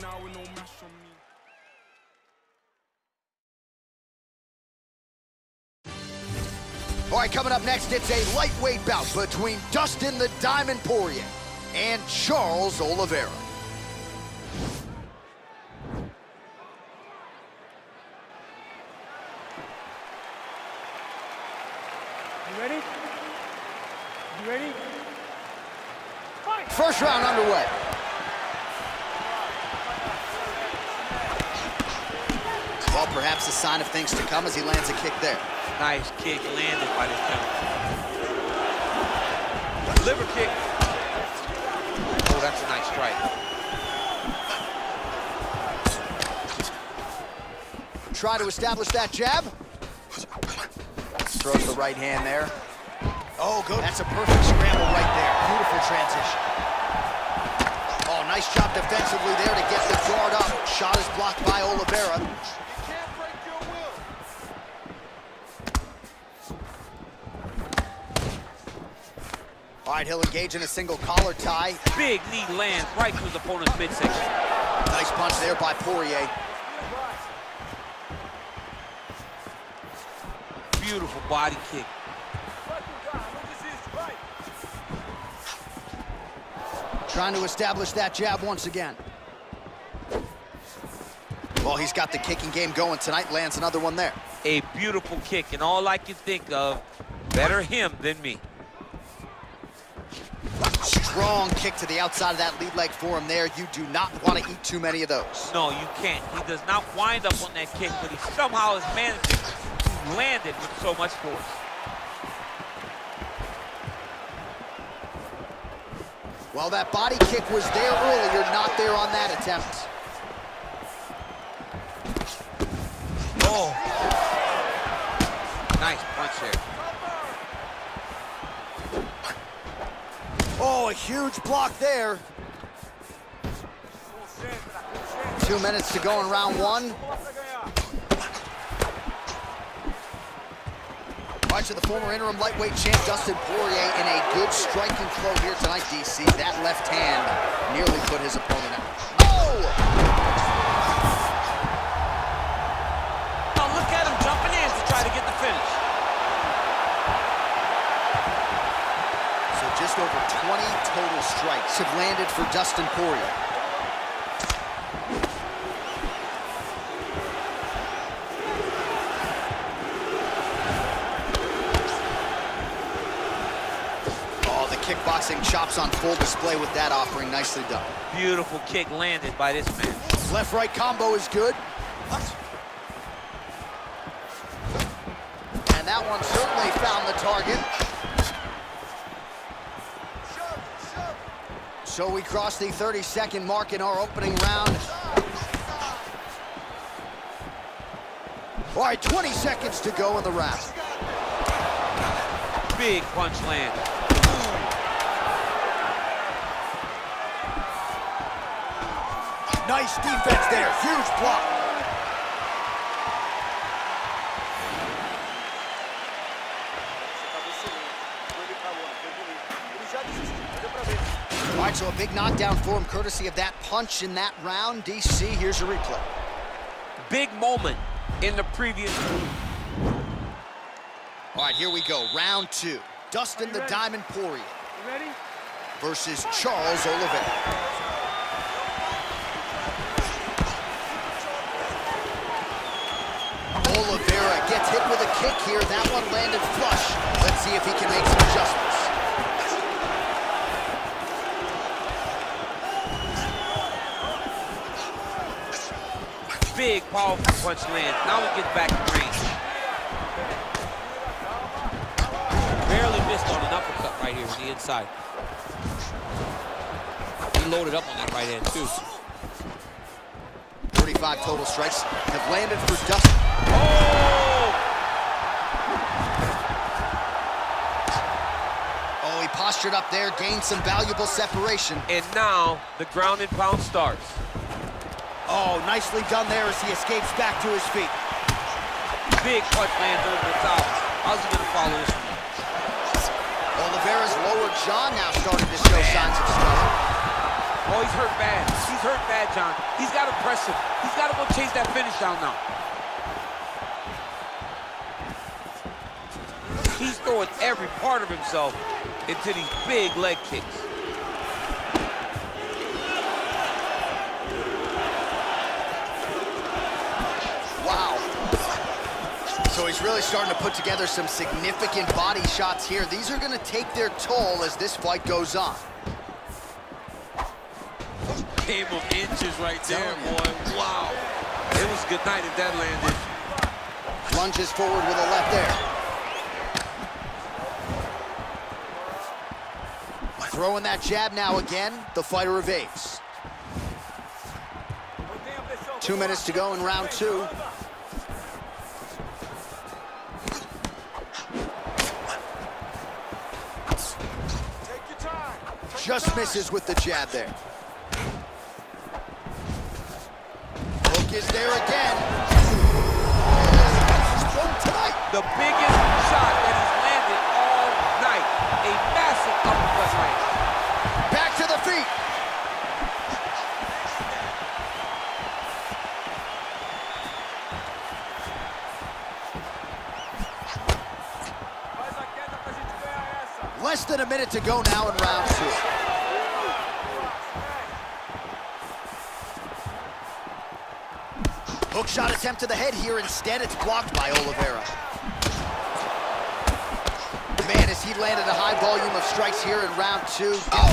now with no match on me. All right, coming up next, it's a lightweight bout between Dustin the Diamond Poirier and Charles Oliveira. You ready? You ready? Fight! First round underway. Perhaps a sign of things to come as he lands a kick there. Nice kick landed by this gentleman. Liver kick. Oh, that's a nice strike. Try to establish that jab. Throws the right hand there. Oh, good. That's a perfect scramble right there. Beautiful transition. Oh, nice job defensively there to get the guard up. Shot is blocked by Oliveira. Right, he'll engage in a single collar tie. Big knee lands right to his opponent's midsection. Nice punch there by Poirier. Beautiful body kick. Trying to establish that jab once again. Well, he's got the kicking game going tonight. Lands another one there. A beautiful kick, and all I can think of, better him than me. Strong kick to the outside of that lead leg for him there. You do not want to eat too many of those. No, you can't. He does not wind up on that kick, but he somehow is managing to land it with so much force. Well, that body kick was there earlier, not there on that attempt. Oh. Nice punch there. Oh, a huge block there. Two minutes to go in round one. Watch of the former interim lightweight champ Dustin Poirier in a good striking flow here tonight, DC. That left hand nearly put his opponent out. Over 20 total strikes have landed for Dustin Poirier. Oh, the kickboxing chops on full display with that offering. Nicely done. Beautiful kick landed by this man. Left-right combo is good. And that one certainly found the target. So we cross the 30-second mark in our opening round. All right, 20 seconds to go in the round. Big punch land. Nice defense there, huge block. Right, so a big knockdown for him, courtesy of that punch in that round. DC, here's a replay. Big moment in the previous. All right, here we go, round two. Dustin the Diamond Poirier ready? versus Charles Oliveira. Oliveira gets hit with a kick here. That one landed flush. Let's see if he can make some adjustments. Big, powerful punch lands. Now he gets back in range. Barely missed on an uppercut right here on the inside. He loaded up on that right hand, too. 45 total strikes have landed for Dustin. Oh! Oh, he postured up there, gained some valuable separation. And now the ground and pound starts. Oh, nicely done there as he escapes back to his feet. Big punch lands over the top. How's he gonna follow this one? Oliveira's lower jaw now starting to show signs of swelling. Oh, he's hurt bad. He's hurt bad, Jon. He's got to press him. He's got to go chase that finish down now. He's throwing every part of himself into these big leg kicks. Wow. So he's really starting to put together some significant body shots here. These are going to take their toll as this fight goes on. Game of inches right there, boy. Wow. It was good night if that landed. Lunges forward with a left there. Throwing that jab now again, the fighter evades. Two minutes to go in round two. Just misses with the jab there. Hook is there again. The biggest shot Less than a minute to go now in round two. Hook shot attempt to the head here. Instead, it's blocked by Oliveira. Man, as he landed a high volume of strikes here in round two. Oh!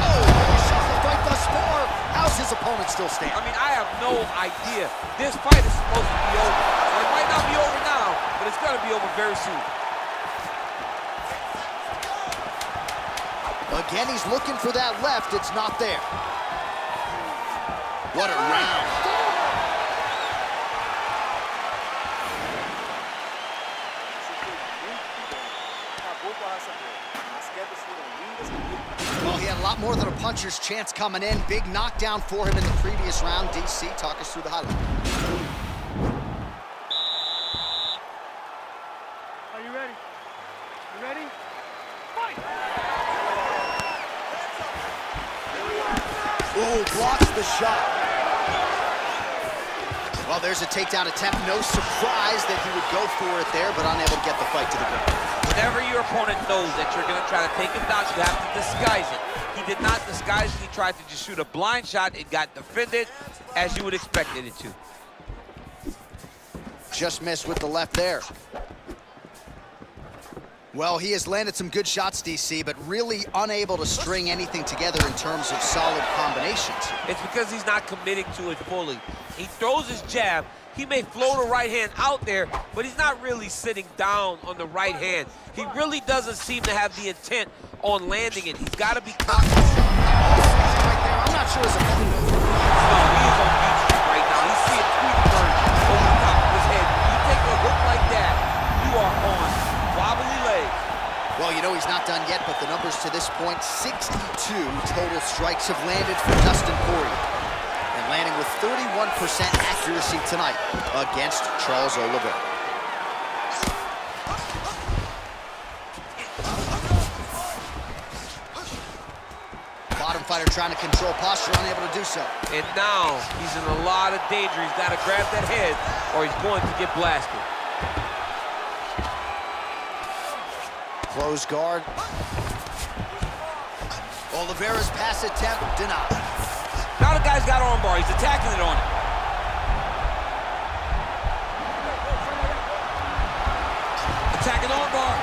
Oh! The fight thus far. How's his opponent still stand? I mean, I have no idea. This fight is supposed to be over. It might not be over now, but it's going to be over very soon. Again, he's looking for that left. It's not there. What a round. Well, he had a lot more than a puncher's chance coming in. Big knockdown for him in the previous round. DC, talk us through the highlight. Are you ready? You ready? Fight! Ooh, blocks the shot. Well, there's a takedown attempt. No surprise that he would go for it there, but unable to get the fight to the ground. Whenever your opponent knows that you're going to try to take him down, you have to disguise it. He did not disguise it. He tried to just shoot a blind shot. It got defended as you would expect it to. Just missed with the left there. Well, he has landed some good shots, DC, but really unable to string anything together in terms of solid combinations. It's because he's not committing to it fully. He throws his jab. He may float a right hand out there, but he's not really sitting down on the right hand. He really doesn't seem to have the intent on landing it. He's got to be conscious. Right there, I'm not sure opponent you know he's not done yet, but the numbers to this point, 62 total strikes have landed for Dustin Poirier. And landing with 31% accuracy tonight against Charles Oliveira. Bottom fighter trying to control posture, unable to do so. And now he's in a lot of danger. He's got to grab that head or he's going to get blasted. Close guard. Oliveira's pass attempt denied. Now the guy's got armbar. He's attacking it on it. Attacking armbar.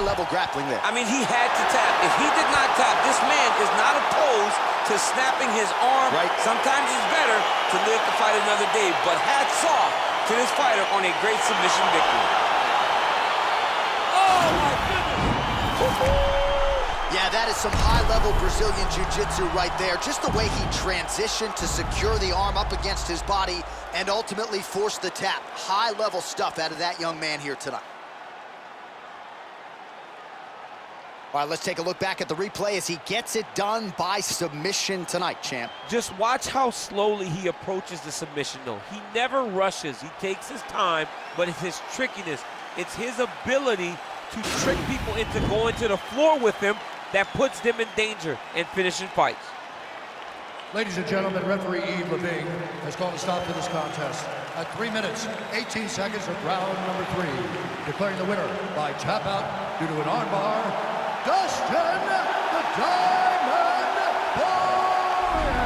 High-level grappling there. I mean, he had to tap. If he did not tap, this man is not opposed to snapping his arm. Right. Sometimes it's better to live to fight another day. But hats off to this fighter on a great submission victory. Oh, my goodness. Yeah, that is some high-level Brazilian Jiu-Jitsu right there. Just the way he transitioned to secure the arm up against his body and ultimately force the tap. High-level stuff out of that young man here tonight. All right, let's take a look back at the replay as he gets it done by submission tonight, champ. Just watch how slowly he approaches the submission, though. He never rushes. He takes his time, but it's his trickiness. It's his ability to trick people into going to the floor with him that puts them in danger and finishing fights. Ladies and gentlemen, referee Yves Lavigne has called a stop to this contest at 3 minutes, 18 seconds of round number three, declaring the winner by tap out due to an armbar, Dustin the Diamond Poirier.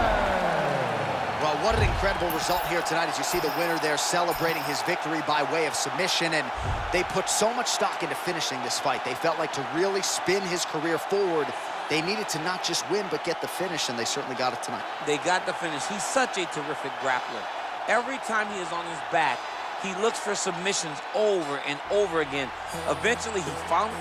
Well, what an incredible result here tonight as you see the winner there celebrating his victory by way of submission, and they put so much stock into finishing this fight. They felt like to really spin his career forward, they needed to not just win, but get the finish, and they certainly got it tonight. They got the finish. He's such a terrific grappler. Every time he is on his back, he looks for submissions over and over again. Eventually, he found